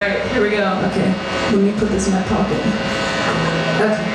Alright, here we go. Okay, let me put this in my pocket. Okay.